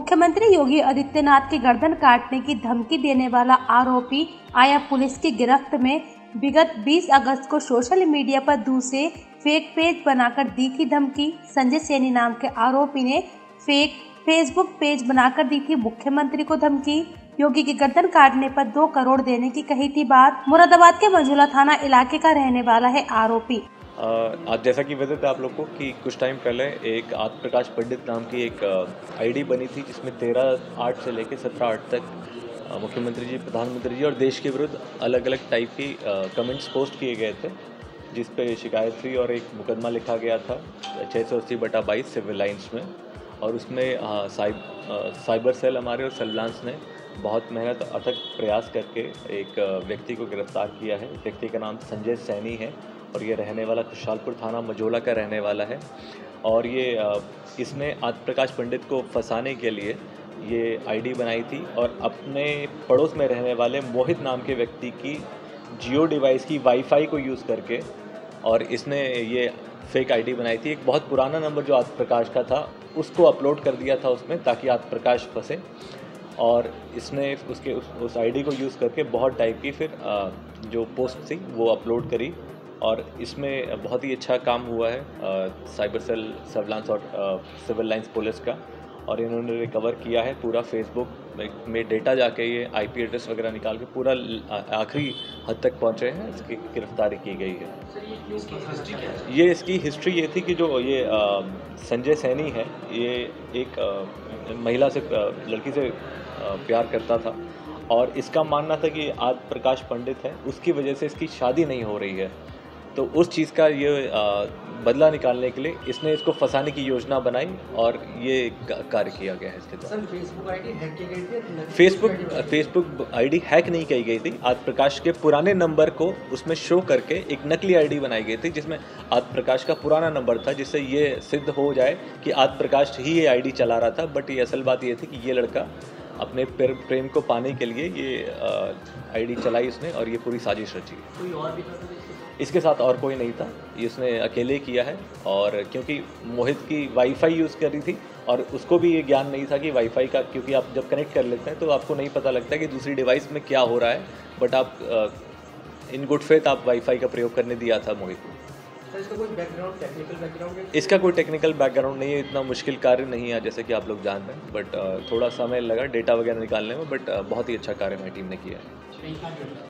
मुख्यमंत्री योगी आदित्यनाथ की गर्दन काटने की धमकी देने वाला आरोपी आया पुलिस की गिरफ्त में। विगत 20 अगस्त को सोशल मीडिया पर दूसरे फेक पेज बनाकर दी थी धमकी। संजय सैनी नाम के आरोपी ने फेक फेसबुक पेज बनाकर दी थी मुख्यमंत्री को धमकी। योगी की गर्दन काटने पर दो करोड़ देने की कही थी बात। मुरादाबाद के मंझूला थाना इलाके का रहने वाला है आरोपी। आज जैसा कि विदित आप लोग को कि कुछ टाइम पहले एक आत्म प्रकाश पंडित नाम की एक आईडी बनी थी जिसमें तेरह आठ से लेकर सत्रह आठ तक मुख्यमंत्री जी प्रधानमंत्री जी और देश के विरुद्ध अलग अलग टाइप की कमेंट्स पोस्ट किए गए थे जिस पे शिकायत हुई और एक मुकदमा लिखा गया था छः सौ अस्सी बटा बाईस सिविल लाइन्स में और उसमें साइब, साइबर सेल हमारे और सेल्लांस ने बहुत मेहनत अथक प्रयास करके एक व्यक्ति को गिरफ़्तार किया है। व्यक्ति का नाम संजय सैनी है। और ये रहने वाला खुशहालपुर थाना मजोला का रहने वाला है। और ये इसने आत्म प्रकाश पंडित को फंसाने के लिए ये आईडी बनाई थी और अपने पड़ोस में रहने वाले मोहित नाम के व्यक्ति की जियो डिवाइस की वाईफाई को यूज़ करके और इसने ये फेक आईडी बनाई थी। एक बहुत पुराना नंबर जो आत्म प्रकाश का था उसको अपलोड कर दिया था उसमें ताकि आत्म प्रकाश फंसे। और इसने उसके उस, उस आईडी को यूज़ करके बहुत टाइप की फिर जो पोस्ट थी वो अपलोड करी। और इसमें बहुत ही अच्छा काम हुआ है साइबर सेल सर्विलांस और सिविल लाइंस पुलिस का। और इन्होंने रिकवर किया है पूरा फेसबुक में डेटा जाके ये आईपी एड्रेस वगैरह निकाल के पूरा आखिरी हद तक पहुँचे हैं इसकी गिरफ्तारी की गई है। ये इसकी हिस्ट्री ये थी कि जो ये संजय सैनी है ये एक महिला से लड़की से प्यार करता था। और इसका मानना था कि आज प्रकाश पंडित है उसकी वजह से इसकी शादी नहीं हो रही है। तो उस चीज़ का ये बदला निकालने के लिए इसने इसको फंसाने की योजना बनाई और ये कार्य किया गया है इसके द्वारा। फेसबुक आईडी हैक की गई थी फेसबुक फेसबुक आईडी हैक नहीं की गई थी। आद प्रकाश के पुराने नंबर को उसमें शो करके एक नकली आईडी बनाई गई थी जिसमें आद प्रकाश का पुराना नंबर था जिससे ये सिद्ध हो जाए कि आद प्रकाश ही ये आईडी चला रहा था। बट ये असल बात ये थी कि ये लड़का अपने प्रेम को पाने के लिए ये आईडी चलाई उसने और ये पूरी साजिश रची। कोई और भी इसके साथ और कोई नहीं था। ये उसने अकेले किया है और क्योंकि मोहित की वाईफाई यूज़ कर रही थी और उसको भी ये ज्ञान नहीं था कि वाईफाई का क्योंकि आप जब कनेक्ट कर लेते हैं तो आपको नहीं पता लगता कि दूसरी डिवाइस में क्या हो रहा है। बट आप इन गुड फेथ आप वाईफाई का प्रयोग करने दिया था मोहित को। इसका कोई बैकग्राउंड टेक्निकल बैकग्राउंड इसका कोई टेक्निकल बैकग्राउंड नहीं है इतना मुश्किल कार्य नहीं है जैसे कि आप लोग जानते हैं। बट थोड़ा समय लगा डेटा वगैरह निकालने में बट बहुत ही अच्छा कार्य हमारी टीम ने किया है।